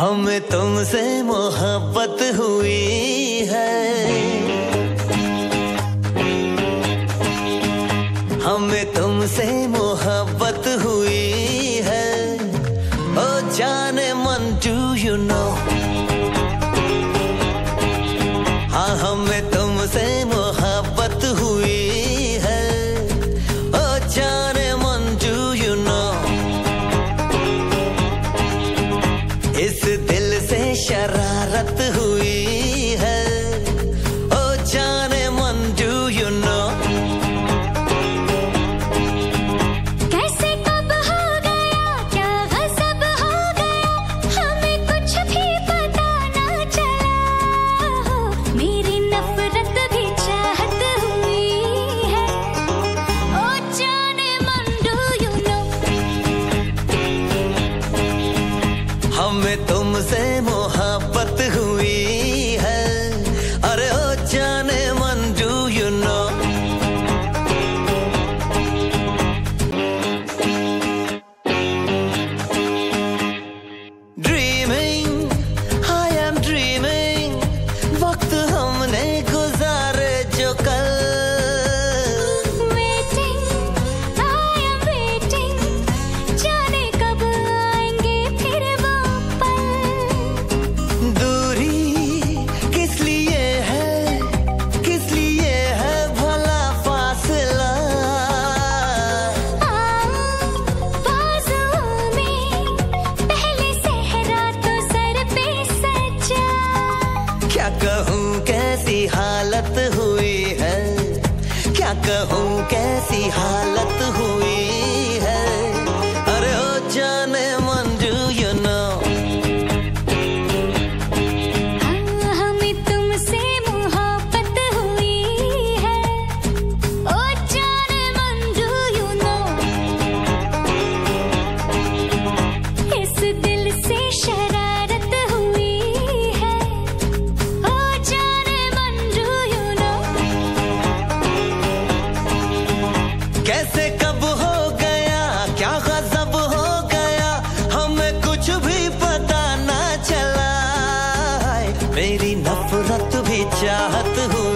हमें तुमसे मोहब्बत हुई है। हमें तुमसे मोहब्बत hacemos. कहूँ कैसी हालत कैसे कब हो गया? क्या गजब हो गया? हमें कुछ भी पता ना चला। मेरी नफरत भी चाहत हूँ।